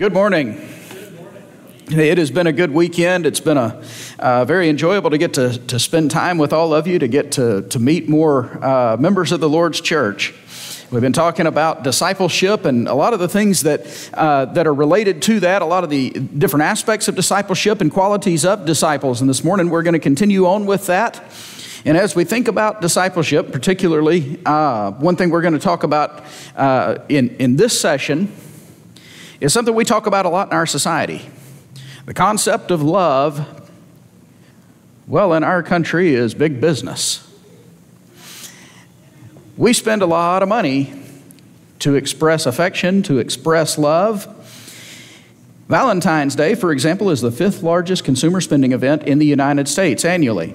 Good morning. It has been a good weekend. It's been a uh, very enjoyable to get to, to spend time with all of you, to get to, to meet more uh, members of the Lord's church. We've been talking about discipleship and a lot of the things that, uh, that are related to that, a lot of the different aspects of discipleship and qualities of disciples. And this morning we're going to continue on with that. And as we think about discipleship, particularly, uh, one thing we're going to talk about uh, in, in this session is something we talk about a lot in our society. The concept of love, well, in our country, is big business. We spend a lot of money to express affection, to express love. Valentine's Day, for example, is the fifth largest consumer spending event in the United States annually.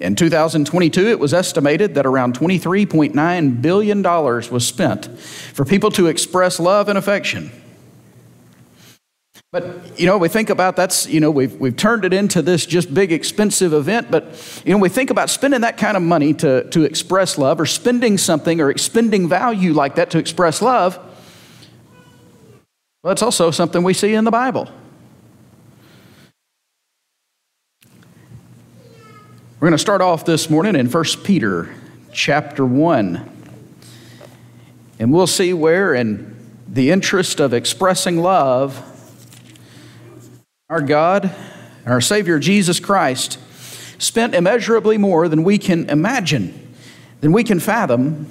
In 2022, it was estimated that around $23.9 billion was spent for people to express love and affection. But, you know, we think about that's, you know, we've, we've turned it into this just big expensive event, but, you know, we think about spending that kind of money to, to express love or spending something or expending value like that to express love. Well, that's also something we see in the Bible. We're going to start off this morning in 1 Peter chapter 1. And we'll see where, in the interest of expressing love, our God, our Savior Jesus Christ, spent immeasurably more than we can imagine, than we can fathom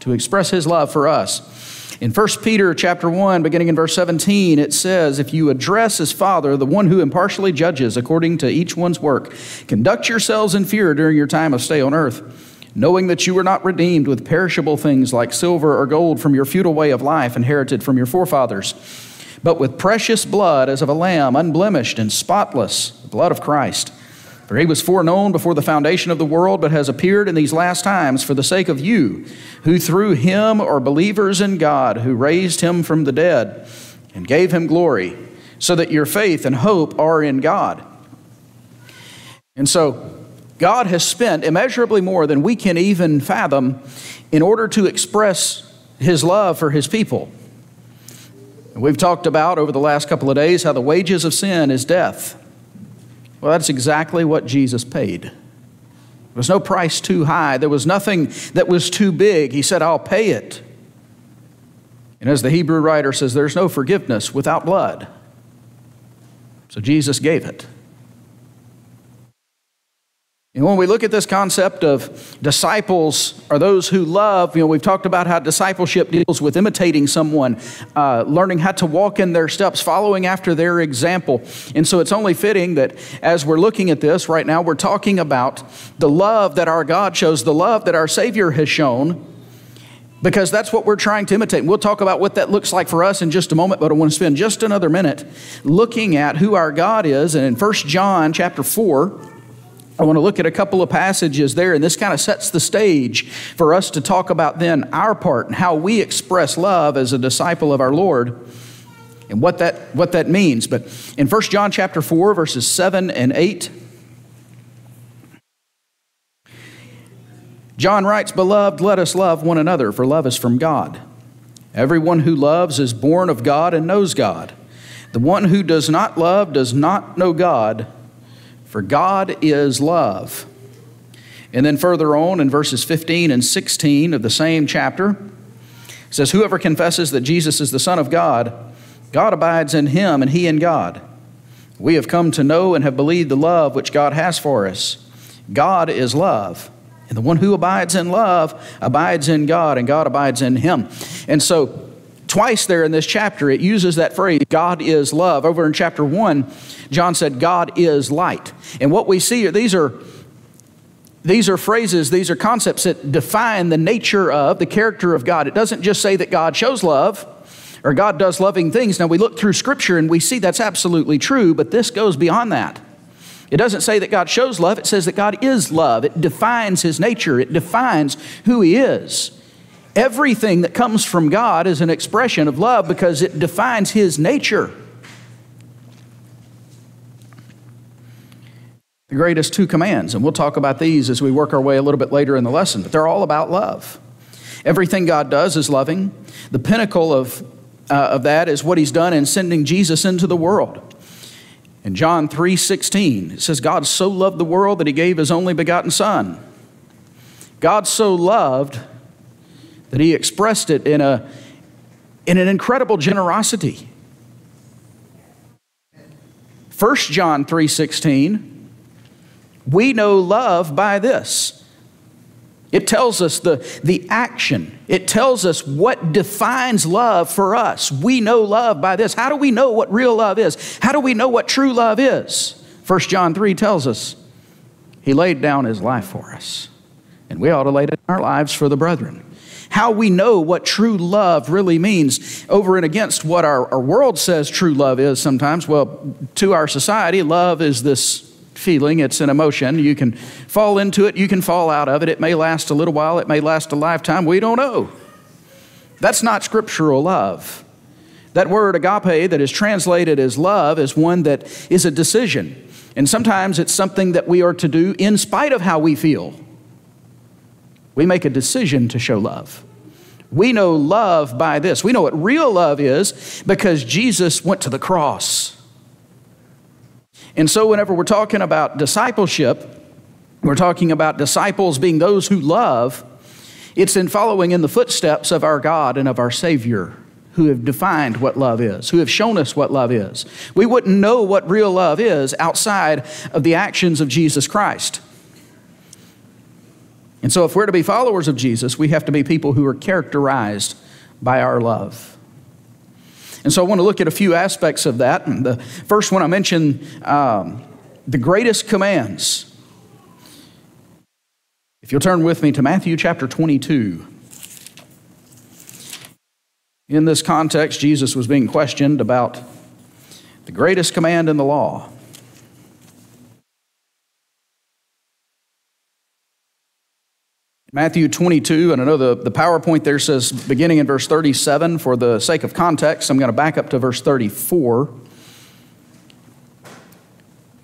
to express his love for us. In 1 Peter chapter 1, beginning in verse 17, it says, If you address as Father, the one who impartially judges according to each one's work, conduct yourselves in fear during your time of stay on earth, knowing that you were not redeemed with perishable things like silver or gold from your futile way of life inherited from your forefathers but with precious blood as of a lamb, unblemished and spotless, the blood of Christ. For he was foreknown before the foundation of the world, but has appeared in these last times for the sake of you, who through him are believers in God, who raised him from the dead and gave him glory, so that your faith and hope are in God. And so, God has spent immeasurably more than we can even fathom in order to express his love for his people. We've talked about over the last couple of days how the wages of sin is death. Well, that's exactly what Jesus paid. There was no price too high, there was nothing that was too big. He said, I'll pay it. And as the Hebrew writer says, there's no forgiveness without blood. So Jesus gave it. And when we look at this concept of disciples are those who love, you know, we've talked about how discipleship deals with imitating someone, uh, learning how to walk in their steps, following after their example. And so it's only fitting that as we're looking at this right now, we're talking about the love that our God shows, the love that our Savior has shown, because that's what we're trying to imitate. And we'll talk about what that looks like for us in just a moment, but I want to spend just another minute looking at who our God is. And in 1 John chapter 4, I want to look at a couple of passages there, and this kind of sets the stage for us to talk about then our part and how we express love as a disciple of our Lord and what that, what that means. But in 1 John chapter 4, verses 7 and 8, John writes, Beloved, let us love one another, for love is from God. Everyone who loves is born of God and knows God. The one who does not love does not know God for God is love. And then further on in verses 15 and 16 of the same chapter, says, Whoever confesses that Jesus is the Son of God, God abides in him and he in God. We have come to know and have believed the love which God has for us. God is love. And the one who abides in love abides in God, and God abides in him. And so, twice there in this chapter, it uses that phrase, God is love. Over in chapter 1, John said, God is light. And what we see are these are these are phrases, these are concepts that define the nature of, the character of God. It doesn't just say that God shows love or God does loving things. Now, we look through Scripture and we see that's absolutely true, but this goes beyond that. It doesn't say that God shows love, it says that God is love. It defines His nature, it defines who He is. Everything that comes from God is an expression of love because it defines His nature. The greatest two commands, and we'll talk about these as we work our way a little bit later in the lesson, but they're all about love. Everything God does is loving. The pinnacle of uh, of that is what he's done in sending Jesus into the world. In John 3 16, it says, God so loved the world that he gave his only begotten Son. God so loved that he expressed it in, a, in an incredible generosity. 1 John 3:16 we know love by this it tells us the, the action. It tells us what defines love for us. We know love by this. How do we know what real love is? How do we know what true love is? 1 John 3 tells us he laid down his life for us. And we ought to lay down our lives for the brethren. How we know what true love really means over and against what our, our world says true love is sometimes. Well, to our society, love is this feeling, it's an emotion. You can fall into it, you can fall out of it. It may last a little while, it may last a lifetime. We don't know. That's not scriptural love. That word agape that is translated as love is one that is a decision. And sometimes it's something that we are to do in spite of how we feel. We make a decision to show love. We know love by this. We know what real love is because Jesus went to the cross. And so, whenever we're talking about discipleship, we're talking about disciples being those who love, it's in following in the footsteps of our God and of our Savior who have defined what love is, who have shown us what love is. We wouldn't know what real love is outside of the actions of Jesus Christ. And so, if we're to be followers of Jesus, we have to be people who are characterized by our love. And so I want to look at a few aspects of that. And the first one I mentioned um, the greatest commands. If you'll turn with me to Matthew chapter 22. In this context, Jesus was being questioned about the greatest command in the law. Matthew 22, and I know the, the PowerPoint there says beginning in verse 37. For the sake of context, I'm going to back up to verse 34.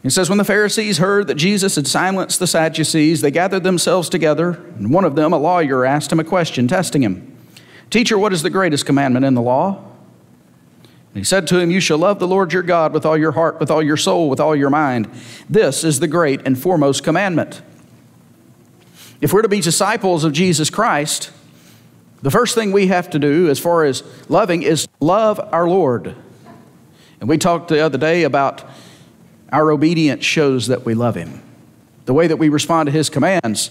It says, When the Pharisees heard that Jesus had silenced the Sadducees, they gathered themselves together, and one of them, a lawyer, asked him a question, testing him Teacher, what is the greatest commandment in the law? And he said to him, You shall love the Lord your God with all your heart, with all your soul, with all your mind. This is the great and foremost commandment. If we're to be disciples of Jesus Christ, the first thing we have to do as far as loving is love our Lord. And we talked the other day about our obedience shows that we love Him, the way that we respond to His commands.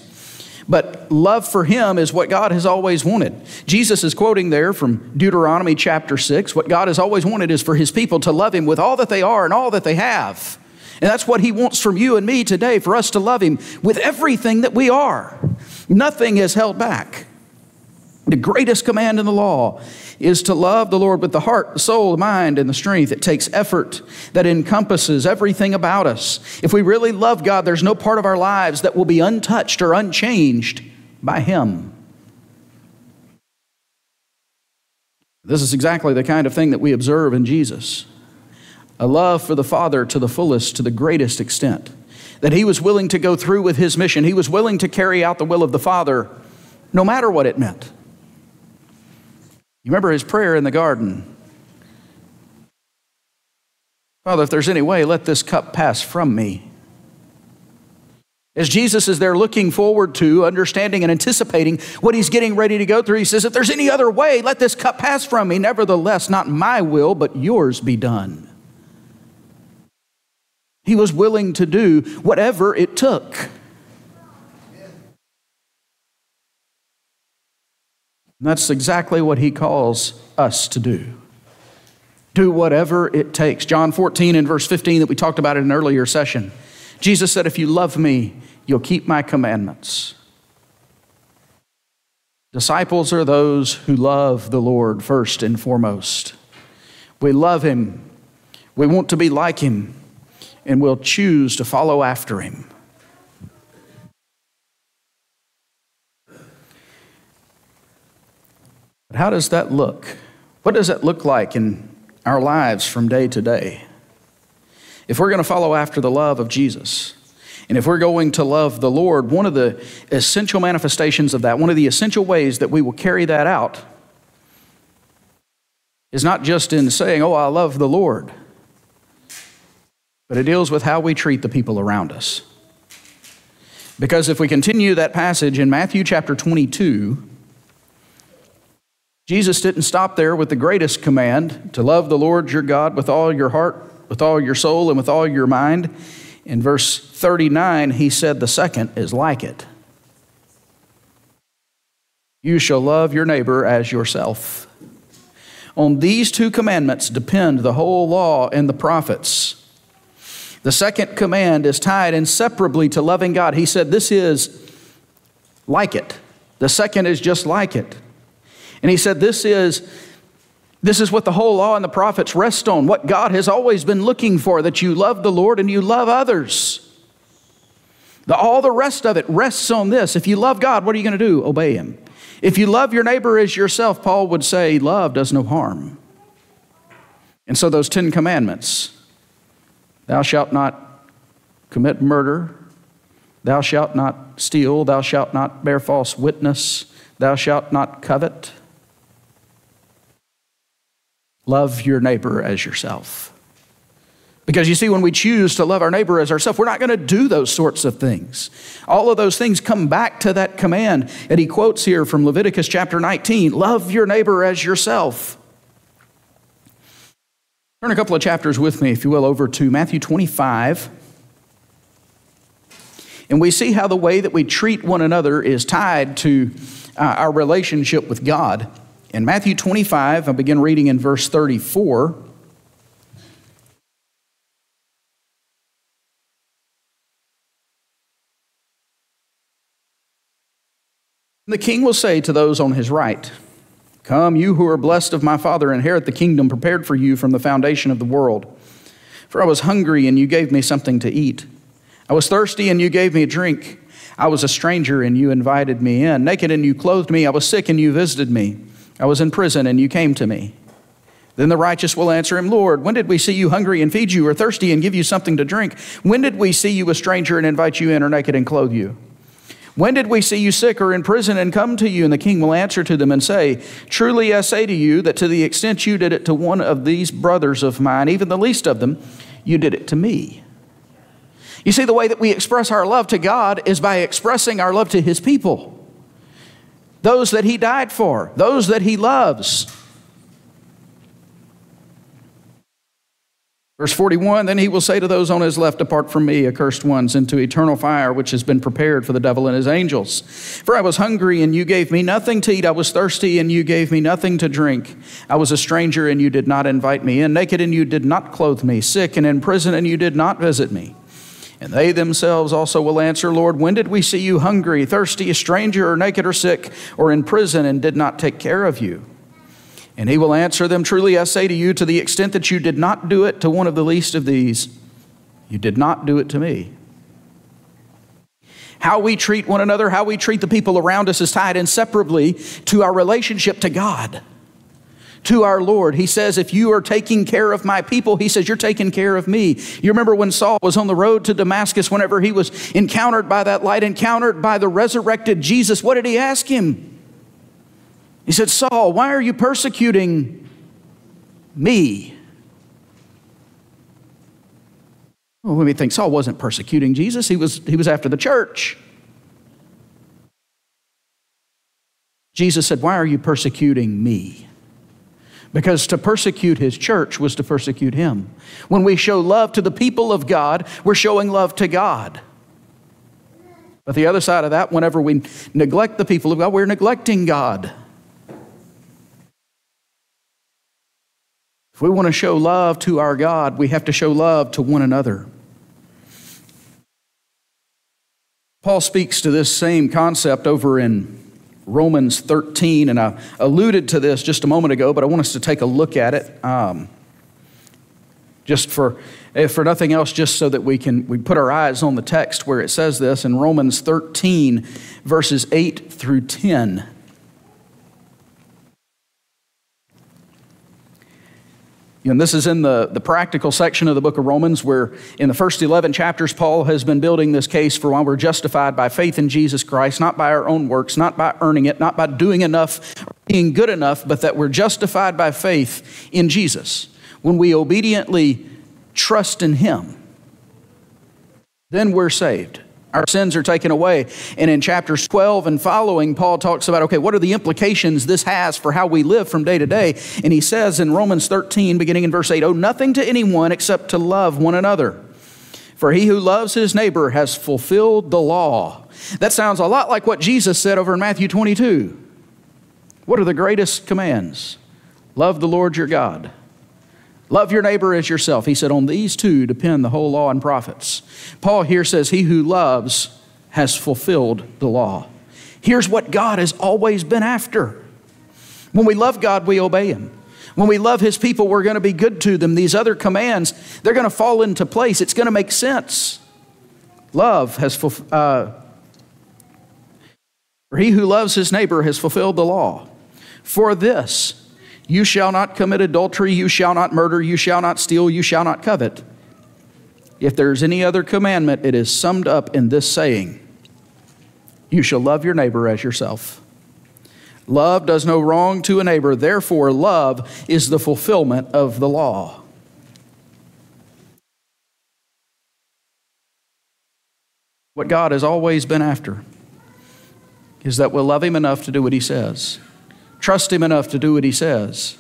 But love for Him is what God has always wanted. Jesus is quoting there from Deuteronomy chapter 6. What God has always wanted is for His people to love Him with all that they are and all that they have. And that's what He wants from you and me today for us to love Him with everything that we are. Nothing is held back. The greatest command in the law is to love the Lord with the heart, the soul, the mind, and the strength. It takes effort that encompasses everything about us. If we really love God, there's no part of our lives that will be untouched or unchanged by Him. This is exactly the kind of thing that we observe in Jesus a love for the Father to the fullest, to the greatest extent. That he was willing to go through with his mission. He was willing to carry out the will of the Father, no matter what it meant. You remember his prayer in the garden Father, if there's any way, let this cup pass from me. As Jesus is there looking forward to, understanding, and anticipating what he's getting ready to go through, he says, If there's any other way, let this cup pass from me. Nevertheless, not my will, but yours be done. He was willing to do whatever it took. And that's exactly what he calls us to do. Do whatever it takes. John 14 and verse 15 that we talked about in an earlier session. Jesus said, If you love me, you'll keep my commandments. Disciples are those who love the Lord first and foremost. We love him, we want to be like him and will choose to follow after him. But how does that look? What does that look like in our lives from day to day? If we're going to follow after the love of Jesus, and if we're going to love the Lord, one of the essential manifestations of that, one of the essential ways that we will carry that out, is not just in saying, Oh, I love the Lord, but it deals with how we treat the people around us. Because if we continue that passage in Matthew chapter 22, Jesus didn't stop there with the greatest command to love the Lord your God with all your heart, with all your soul, and with all your mind. In verse 39, he said the second is like it. You shall love your neighbor as yourself. On these two commandments depend the whole law and the prophets. The second command is tied inseparably to loving God. He said, This is like it. The second is just like it. And he said, This is. This is what the whole law and the prophets rest on, what God has always been looking for that you love the Lord and you love others. The, all the rest of it rests on this. If you love God, what are you going to do? Obey Him. If you love your neighbor as yourself, Paul would say, love does no harm. And so, those Ten Commandments thou shalt not commit murder, thou shalt not steal, thou shalt not bear false witness, thou shalt not covet. Love your neighbor as yourself. Because you see, when we choose to love our neighbor as ourselves, we're not going to do those sorts of things. All of those things come back to that command. And he quotes here from Leviticus chapter 19 love your neighbor as yourself. Turn a couple of chapters with me, if you will, over to Matthew 25. And we see how the way that we treat one another is tied to uh, our relationship with God. In Matthew 25, I begin reading in verse 34. The king will say to those on his right, Come, you who are blessed of my Father, inherit the kingdom prepared for you from the foundation of the world. For I was hungry, and you gave me something to eat. I was thirsty, and you gave me a drink. I was a stranger, and you invited me in. Naked, and you clothed me. I was sick, and you visited me. I was in prison, and you came to me. Then the righteous will answer him, Lord, when did we see you hungry and feed you, or thirsty and give you something to drink? When did we see you a stranger and invite you in, or naked and clothe you? When did we see you sick or in prison and come to you? And the king will answer to them and say, Truly I say to you that to the extent you did it to one of these brothers of mine, even the least of them, you did it to me. You see, the way that we express our love to God is by expressing our love to His people, those that He died for, those that He loves. Verse 41 Then he will say to those on his left, Depart from me, accursed ones, into eternal fire, which has been prepared for the devil and his angels. For I was hungry, and you gave me nothing to eat. I was thirsty, and you gave me nothing to drink. I was a stranger, and you did not invite me in. Naked, and you did not clothe me. Sick, and in prison, and you did not visit me. And they themselves also will answer, Lord, when did we see you hungry, thirsty, a stranger, or naked, or sick, or in prison, and did not take care of you? And he will answer them Truly I say to you, to the extent that you did not do it to one of the least of these, you did not do it to me. How we treat one another, how we treat the people around us is tied inseparably to our relationship to God, to our Lord. He says, If you are taking care of my people, he says, You're taking care of me. You remember when Saul was on the road to Damascus, whenever he was encountered by that light, encountered by the resurrected Jesus, what did he ask him? He said, Saul, why are you persecuting me? Well, when we think Saul wasn't persecuting Jesus, he was, he was after the church. Jesus said, Why are you persecuting me? Because to persecute his church was to persecute him. When we show love to the people of God, we're showing love to God. But the other side of that, whenever we neglect the people of God, we're neglecting God. If we want to show love to our God, we have to show love to one another. Paul speaks to this same concept over in Romans 13, and I alluded to this just a moment ago, but I want us to take a look at it. Um, just for, if for nothing else, just so that we can we put our eyes on the text where it says this in Romans 13, verses 8 through 10. And this is in the, the practical section of the book of Romans, where in the first 11 chapters, Paul has been building this case for why we're justified by faith in Jesus Christ, not by our own works, not by earning it, not by doing enough, being good enough, but that we're justified by faith in Jesus. When we obediently trust in Him, then we're saved. Our sins are taken away. And in chapters 12 and following, Paul talks about okay, what are the implications this has for how we live from day to day? And he says in Romans 13, beginning in verse 8, owe nothing to anyone except to love one another. For he who loves his neighbor has fulfilled the law. That sounds a lot like what Jesus said over in Matthew 22. What are the greatest commands? Love the Lord your God Love your neighbor as yourself. He said, On these two depend the whole law and prophets. Paul here says, He who loves has fulfilled the law. Here's what God has always been after. When we love God, we obey Him. When we love His people, we're going to be good to them. These other commands, they're going to fall into place. It's going to make sense. Love has fulfilled. Uh, for he who loves his neighbor has fulfilled the law. For this, you shall not commit adultery, you shall not murder, you shall not steal, you shall not covet. If there's any other commandment, it is summed up in this saying You shall love your neighbor as yourself. Love does no wrong to a neighbor, therefore, love is the fulfillment of the law. What God has always been after is that we'll love Him enough to do what He says. Trust Him enough to do what He says.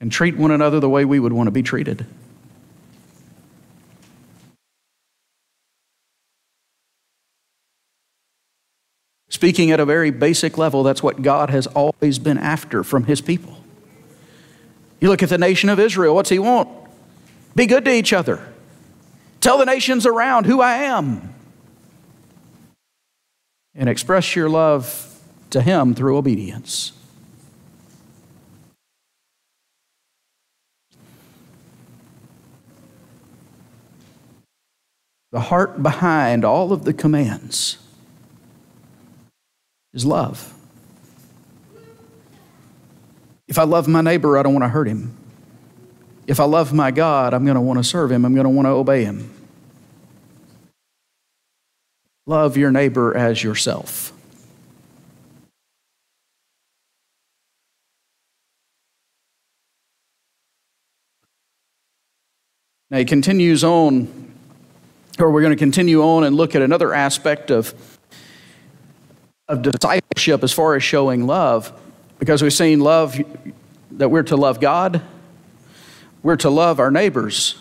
And treat one another the way we would want to be treated. Speaking at a very basic level, that's what God has always been after from His people. You look at the nation of Israel, what's He want? Be good to each other. Tell the nations around who I am. And express your love to Him through obedience. The heart behind all of the commands is love. If I love my neighbor, I don't want to hurt him. If I love my God, I'm going to want to serve him. I'm going to want to obey him. Love your neighbor as yourself. Now he continues on, or we're going to continue on and look at another aspect of, of discipleship as far as showing love, because we've seen love that we're to love God, we're to love our neighbors.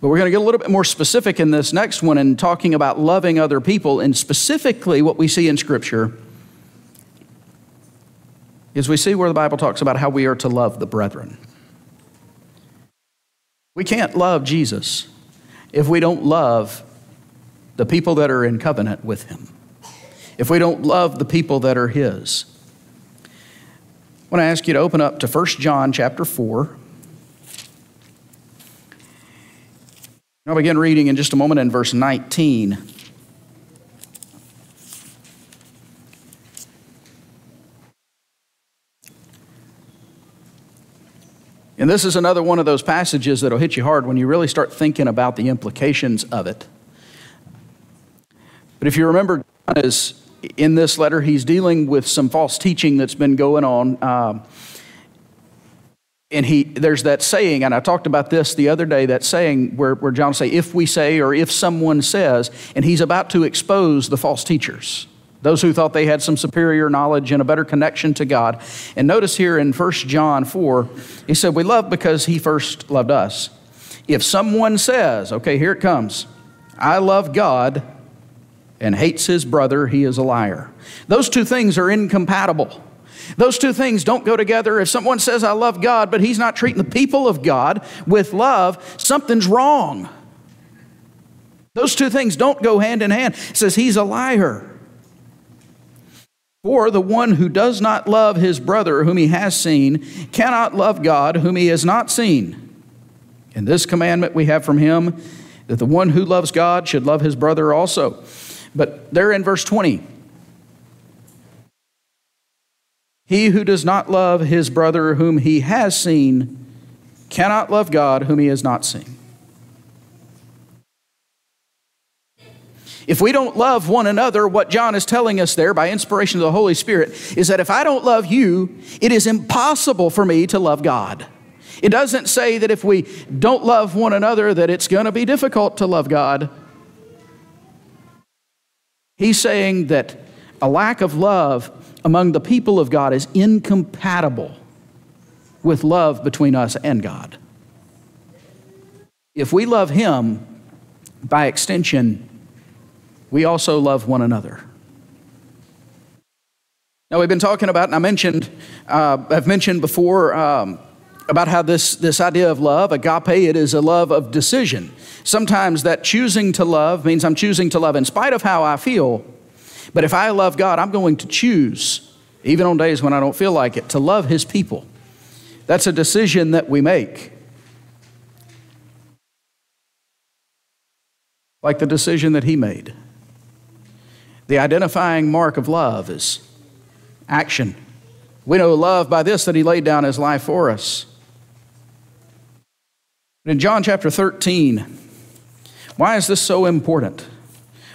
But we're going to get a little bit more specific in this next one and talking about loving other people, and specifically what we see in Scripture is we see where the Bible talks about how we are to love the brethren. We can't love Jesus if we don't love the people that are in covenant with him, if we don't love the people that are his. I want to ask you to open up to 1 John chapter 4. I'll begin reading in just a moment in verse 19. And this is another one of those passages that'll hit you hard when you really start thinking about the implications of it. But if you remember, John is in this letter, he's dealing with some false teaching that's been going on. Um, and he, there's that saying, and I talked about this the other day, that saying where, where John say, if we say or if someone says, and he's about to expose the false teachers those who thought they had some superior knowledge and a better connection to God. And notice here in 1 John 4, he said, We love because he first loved us. If someone says, okay, here it comes, I love God and hates his brother, he is a liar. Those two things are incompatible. Those two things don't go together. If someone says, I love God, but he's not treating the people of God with love, something's wrong. Those two things don't go hand in hand. It says he's a liar. For the one who does not love his brother whom he has seen cannot love God whom he has not seen. In this commandment we have from him that the one who loves God should love his brother also. But there in verse 20, He who does not love his brother whom he has seen cannot love God whom he has not seen. If we don't love one another, what John is telling us there by inspiration of the Holy Spirit is that if I don't love you, it is impossible for me to love God. It doesn't say that if we don't love one another that it's going to be difficult to love God. He's saying that a lack of love among the people of God is incompatible with love between us and God. If we love Him, by extension, we also love one another. Now, we've been talking about, and I mentioned, uh, I've mentioned before um, about how this, this idea of love, agape, it is a love of decision. Sometimes that choosing to love means I'm choosing to love in spite of how I feel. But if I love God, I'm going to choose, even on days when I don't feel like it, to love His people. That's a decision that we make. Like the decision that He made. The identifying mark of love is action. We know love by this that He laid down His life for us. In John chapter 13, why is this so important?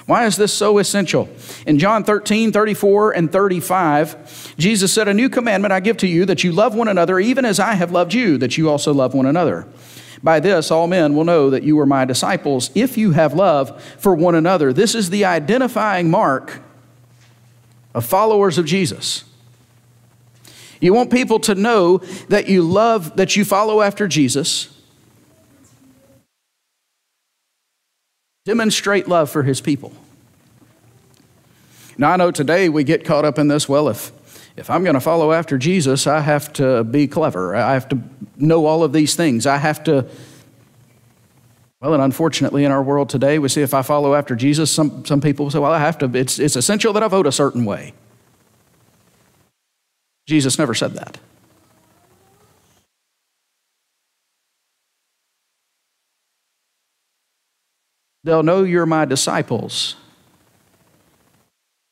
Why is this so essential? In John 13, 34, and 35, Jesus said, A new commandment I give to you, that you love one another, even as I have loved you, that you also love one another. By this, all men will know that you are my disciples, if you have love for one another. This is the identifying mark of followers of Jesus. You want people to know that you love, that you follow after Jesus Demonstrate love for his people. Now, I know today we get caught up in this. Well, if, if I'm going to follow after Jesus, I have to be clever. I have to know all of these things. I have to. Well, and unfortunately, in our world today, we see if I follow after Jesus, some, some people say, well, I have to, it's, it's essential that I vote a certain way. Jesus never said that. They'll know you're my disciples,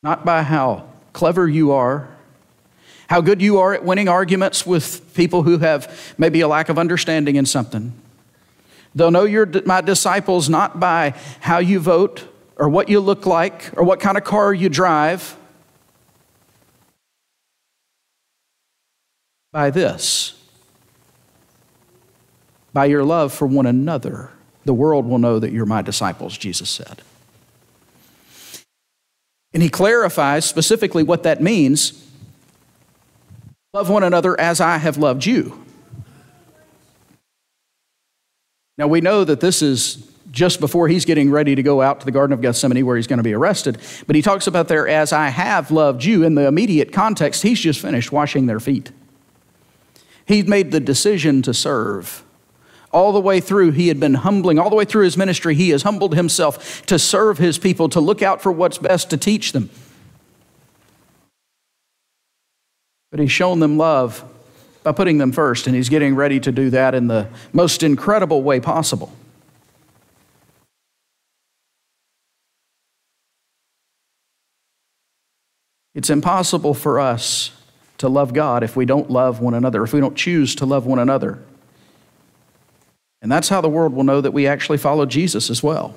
not by how clever you are, how good you are at winning arguments with people who have maybe a lack of understanding in something. They'll know you're my disciples not by how you vote or what you look like or what kind of car you drive. By this, by your love for one another. The world will know that you're my disciples, Jesus said. And he clarifies specifically what that means love one another as I have loved you. Now we know that this is just before he's getting ready to go out to the Garden of Gethsemane where he's going to be arrested. But he talks about there, as I have loved you. In the immediate context, he's just finished washing their feet. He'd made the decision to serve. All the way through, he had been humbling. All the way through his ministry, he has humbled himself to serve his people, to look out for what's best, to teach them. But he's shown them love by putting them first, and he's getting ready to do that in the most incredible way possible. It's impossible for us to love God if we don't love one another, if we don't choose to love one another. And that's how the world will know that we actually follow Jesus as well.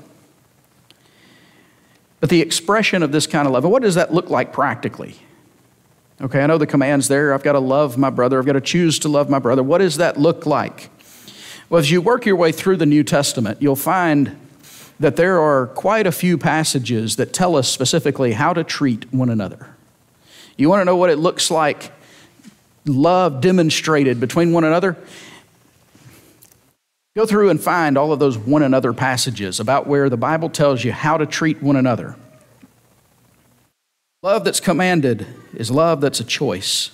But the expression of this kind of love, what does that look like practically? Okay, I know the command's there. I've got to love my brother. I've got to choose to love my brother. What does that look like? Well, as you work your way through the New Testament, you'll find that there are quite a few passages that tell us specifically how to treat one another. You want to know what it looks like, love demonstrated between one another? Go through and find all of those one another passages about where the Bible tells you how to treat one another. Love that's commanded is love that's a choice.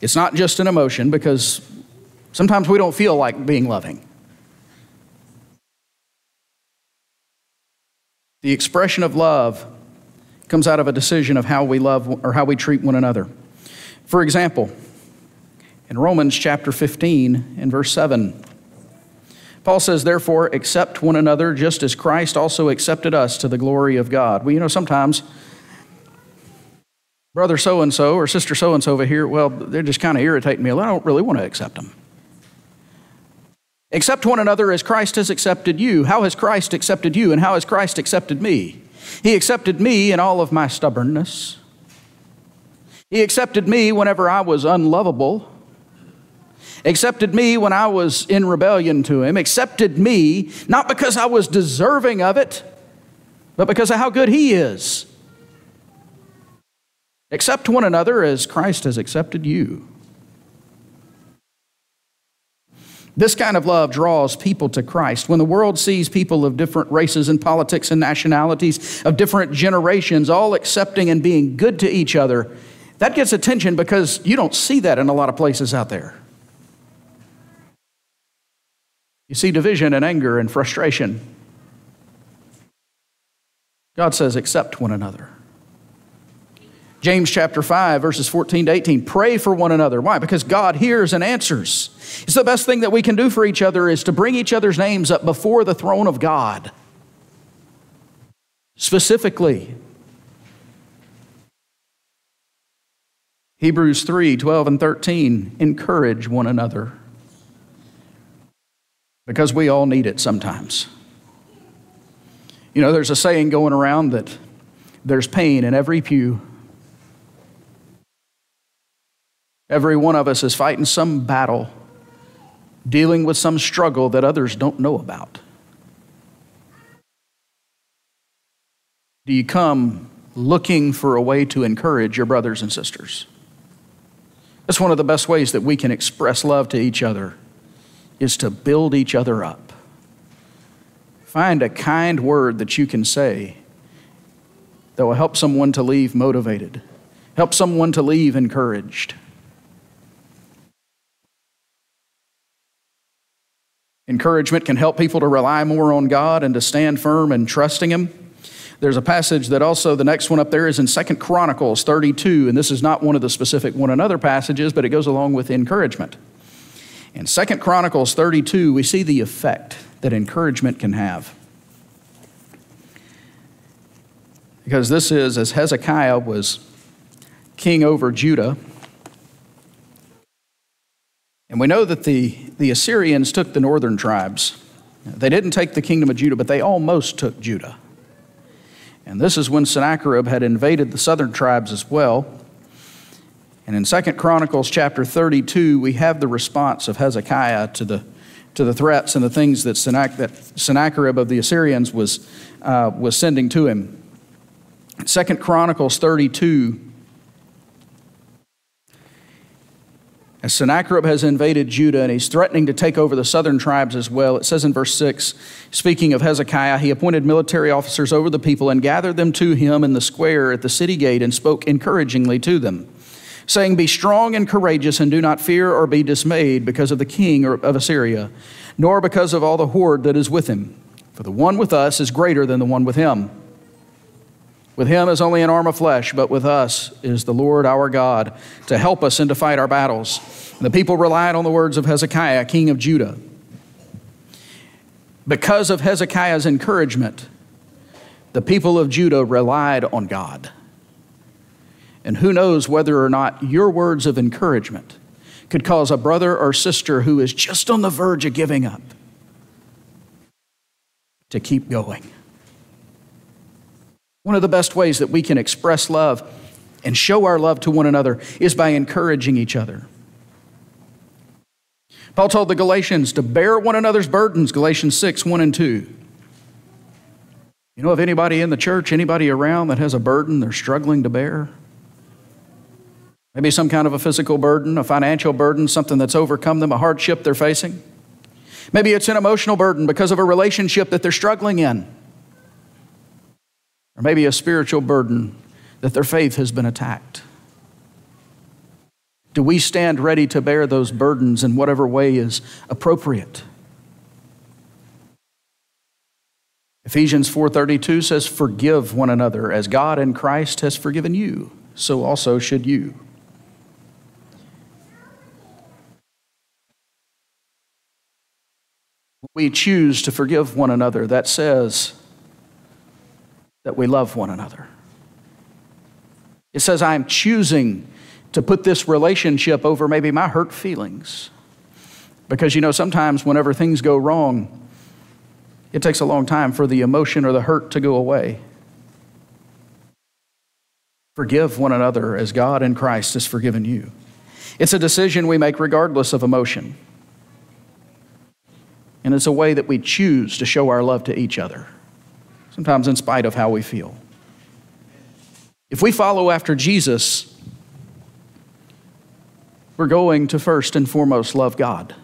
It's not just an emotion because sometimes we don't feel like being loving. The expression of love comes out of a decision of how we love or how we treat one another. For example, in Romans chapter 15 and verse 7, Paul says, therefore, accept one another just as Christ also accepted us to the glory of God. Well, you know, sometimes brother so and so or sister so and so over here, well, they're just kind of irritating me. I don't really want to accept them. Accept one another as Christ has accepted you. How has Christ accepted you, and how has Christ accepted me? He accepted me in all of my stubbornness. He accepted me whenever I was unlovable, accepted me when I was in rebellion to Him, accepted me not because I was deserving of it, but because of how good He is. Accept one another as Christ has accepted you. This kind of love draws people to Christ. When the world sees people of different races and politics and nationalities, of different generations, all accepting and being good to each other, that gets attention because you don't see that in a lot of places out there. You see division and anger and frustration. God says, accept one another. James chapter 5, verses 14 to 18. Pray for one another. Why? Because God hears and answers. It's the best thing that we can do for each other is to bring each other's names up before the throne of God. Specifically, Hebrews 3 12 and 13. Encourage one another. Because we all need it sometimes. You know, there's a saying going around that there's pain in every pew Every one of us is fighting some battle, dealing with some struggle that others don't know about. Do you come looking for a way to encourage your brothers and sisters? That's one of the best ways that we can express love to each other is to build each other up. Find a kind word that you can say that will help someone to leave motivated, help someone to leave encouraged. Encouragement can help people to rely more on God and to stand firm and trusting Him. There's a passage that also, the next one up there is in Second Chronicles 32, and this is not one of the specific one another passages, but it goes along with encouragement. In Second Chronicles 32, we see the effect that encouragement can have. Because this is, as Hezekiah was king over Judah, and we know that the, the Assyrians took the northern tribes. They didn't take the kingdom of Judah, but they almost took Judah. And this is when Sennacherib had invaded the southern tribes as well. And in Second Chronicles chapter 32, we have the response of Hezekiah to the, to the threats and the things that, Sennacherib, that Sennacherib of the Assyrians was, uh, was sending to him. Second Chronicles 32, As Sennacherib has invaded Judah and he's threatening to take over the southern tribes as well, it says in verse 6 speaking of Hezekiah, he appointed military officers over the people and gathered them to him in the square at the city gate and spoke encouragingly to them, saying, Be strong and courageous and do not fear or be dismayed because of the king of Assyria, nor because of all the horde that is with him. For the one with us is greater than the one with him. With him is only an arm of flesh, but with us is the Lord our God to help us and to fight our battles. The people relied on the words of Hezekiah, king of Judah. Because of Hezekiah's encouragement, the people of Judah relied on God. And who knows whether or not your words of encouragement could cause a brother or sister who is just on the verge of giving up to keep going. One of the best ways that we can express love and show our love to one another is by encouraging each other. Paul told the Galatians to bear one another's burdens, Galatians 6 1 and 2. You know of anybody in the church, anybody around that has a burden they're struggling to bear? Maybe some kind of a physical burden, a financial burden, something that's overcome them, a hardship they're facing. Maybe it's an emotional burden because of a relationship that they're struggling in or maybe a spiritual burden that their faith has been attacked? Do we stand ready to bear those burdens in whatever way is appropriate? Ephesians 4:32 says forgive one another as God in Christ has forgiven you so also should you. We choose to forgive one another that says that we love one another. It says, I'm choosing to put this relationship over maybe my hurt feelings. Because, you know, sometimes whenever things go wrong, it takes a long time for the emotion or the hurt to go away. Forgive one another as God in Christ has forgiven you. It's a decision we make regardless of emotion. And it's a way that we choose to show our love to each other, sometimes in spite of how we feel. If we follow after Jesus, we're going to first and foremost love God.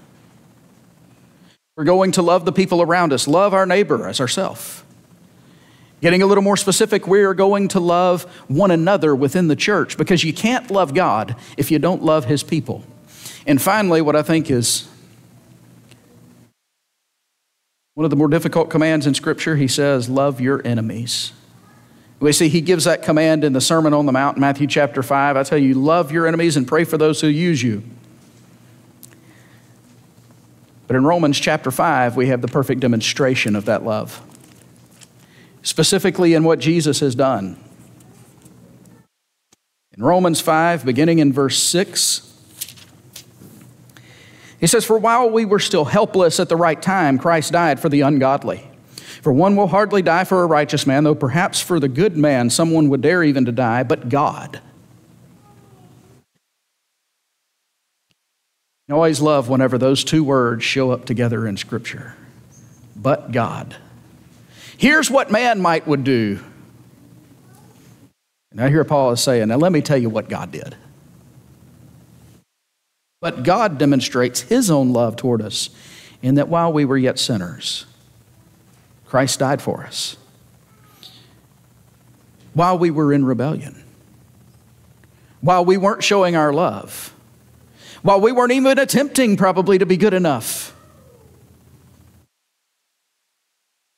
We're going to love the people around us, love our neighbor as ourselves. Getting a little more specific, we are going to love one another within the church because you can't love God if you don't love his people. And finally, what I think is one of the more difficult commands in Scripture, he says, Love your enemies. We see he gives that command in the Sermon on the Mount, Matthew chapter 5. I tell you, love your enemies and pray for those who use you. But in Romans chapter 5, we have the perfect demonstration of that love, specifically in what Jesus has done. In Romans 5, beginning in verse 6, he says, For while we were still helpless at the right time, Christ died for the ungodly. For one will hardly die for a righteous man, though perhaps for the good man someone would dare even to die, but God I always love whenever those two words show up together in Scripture. But God. Here's what man might would do. And I hear Paul is saying, now let me tell you what God did. But God demonstrates his own love toward us in that while we were yet sinners, Christ died for us. While we were in rebellion, while we weren't showing our love, while we weren't even attempting probably to be good enough.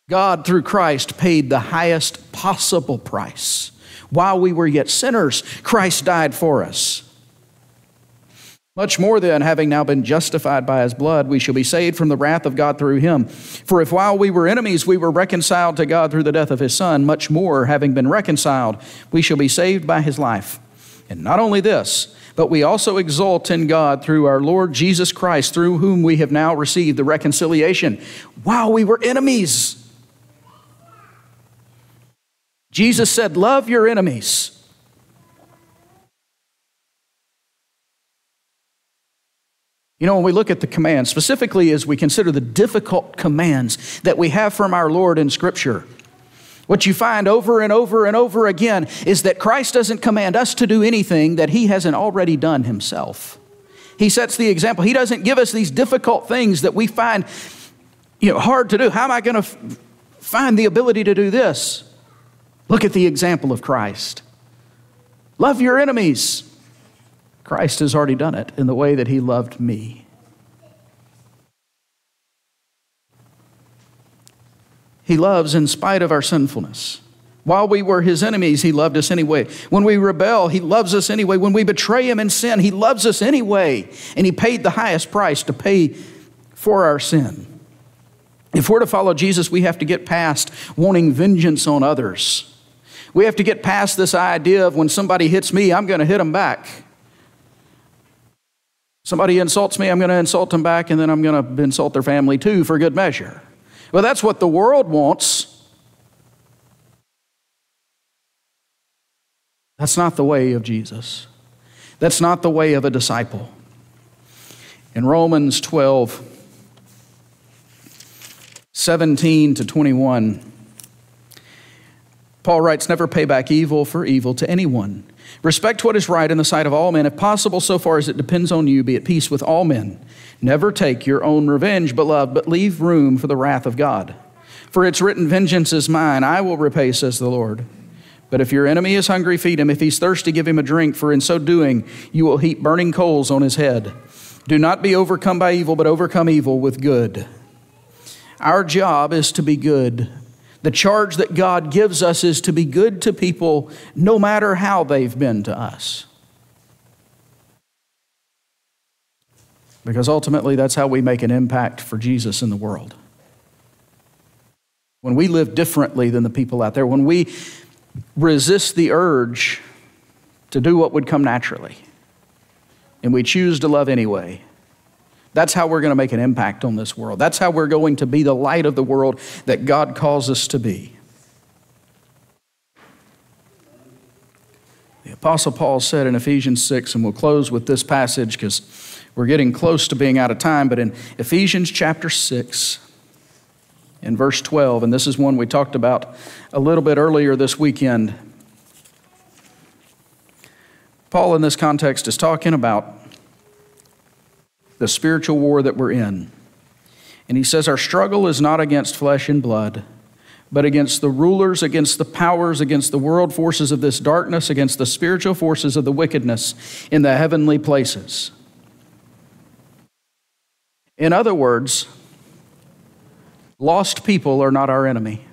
God, through Christ, paid the highest possible price. While we were yet sinners, Christ died for us. Much more than having now been justified by his blood, we shall be saved from the wrath of God through him. For if while we were enemies, we were reconciled to God through the death of his Son, much more, having been reconciled, we shall be saved by his life. And not only this, but we also exult in God through our Lord Jesus Christ, through whom we have now received the reconciliation while we were enemies. Jesus said, Love your enemies. You know, when we look at the commands, specifically as we consider the difficult commands that we have from our Lord in Scripture, what you find over and over and over again is that Christ doesn't command us to do anything that he hasn't already done himself. He sets the example. He doesn't give us these difficult things that we find you know, hard to do. How am I going to find the ability to do this? Look at the example of Christ. Love your enemies. Christ has already done it in the way that he loved me. He loves in spite of our sinfulness. While we were his enemies, he loved us anyway. When we rebel, he loves us anyway. When we betray him in sin, he loves us anyway. And he paid the highest price to pay for our sin. If we're to follow Jesus, we have to get past wanting vengeance on others. We have to get past this idea of when somebody hits me, I'm going to hit them back. Somebody insults me, I'm going to insult them back, and then I'm going to insult their family too for good measure. Well, that's what the world wants. That's not the way of Jesus. That's not the way of a disciple. In Romans 12, 17 to 21, Paul writes, Never pay back evil for evil to anyone. Respect what is right in the sight of all men. If possible, so far as it depends on you, be at peace with all men. Never take your own revenge, beloved, but leave room for the wrath of God. For it's written, Vengeance is mine, I will repay, says the Lord. But if your enemy is hungry, feed him. If he's thirsty, give him a drink, for in so doing, you will heap burning coals on his head. Do not be overcome by evil, but overcome evil with good. Our job is to be good. The charge that God gives us is to be good to people no matter how they've been to us. Because ultimately, that's how we make an impact for Jesus in the world. When we live differently than the people out there, when we resist the urge to do what would come naturally. And we choose to love anyway. That's how we're going to make an impact on this world. That's how we're going to be the light of the world that God calls us to be. The Apostle Paul said in Ephesians 6, and we'll close with this passage because we're getting close to being out of time, but in Ephesians chapter 6, in verse 12, and this is one we talked about a little bit earlier this weekend. Paul, in this context, is talking about the spiritual war that we're in. And he says, Our struggle is not against flesh and blood, but against the rulers, against the powers, against the world forces of this darkness, against the spiritual forces of the wickedness in the heavenly places. In other words, lost people are not our enemy.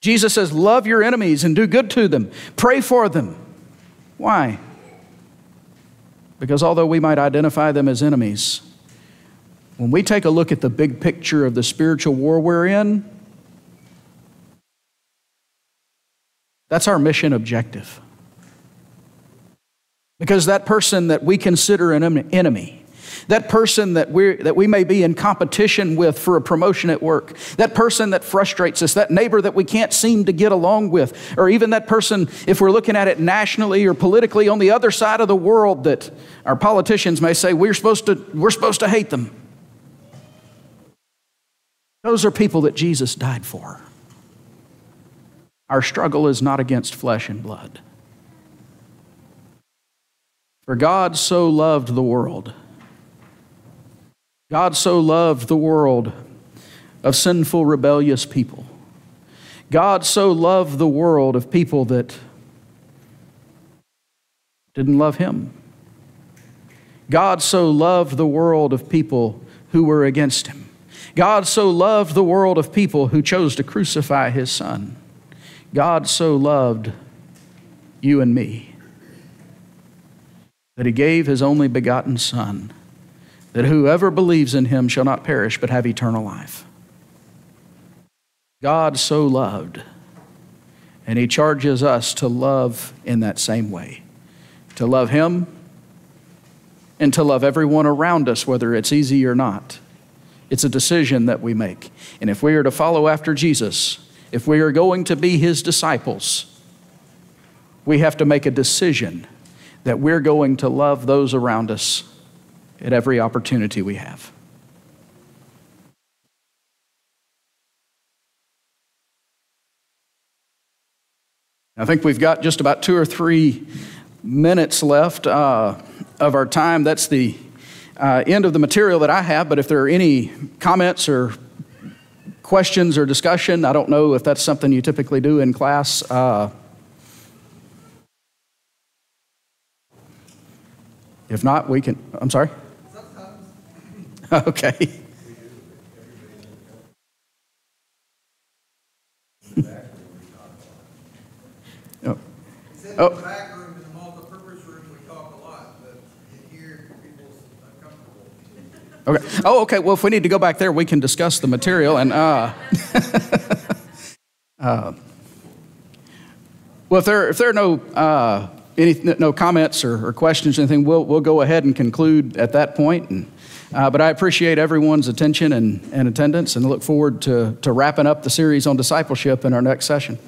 Jesus says, Love your enemies and do good to them, pray for them. Why? Because although we might identify them as enemies, when we take a look at the big picture of the spiritual war we're in, that's our mission objective. Because that person that we consider an enemy, that person that, we that we may be in competition with for a promotion at work, that person that frustrates us, that neighbor that we can't seem to get along with, or even that person, if we're looking at it nationally or politically on the other side of the world, that our politicians may say we're supposed to, we're supposed to hate them. Those are people that Jesus died for. Our struggle is not against flesh and blood. For God so loved the world God so loved the world of sinful, rebellious people. God so loved the world of people that didn't love Him. God so loved the world of people who were against Him. God so loved the world of people who chose to crucify His Son. God so loved you and me that He gave His only begotten Son that whoever believes in him shall not perish but have eternal life. God so loved, and he charges us to love in that same way to love him and to love everyone around us, whether it's easy or not. It's a decision that we make. And if we are to follow after Jesus, if we are going to be his disciples, we have to make a decision that we're going to love those around us at every opportunity we have. I think we've got just about two or three minutes left uh, of our time. That's the uh, end of the material that I have, but if there are any comments or questions or discussion, I don't know if that's something you typically do in class. Uh, if not, we can. I'm sorry? Okay. oh. oh. the back room, in the multi-purpose room, we talk a lot, but in here, people's uncomfortable. Okay. Oh, okay. Well, if we need to go back there, we can discuss the material. And uh, uh, well, if there if there are no uh, any no comments or, or questions or anything, we'll we'll go ahead and conclude at that point and. Uh, but I appreciate everyone's attention and, and attendance and look forward to, to wrapping up the series on discipleship in our next session.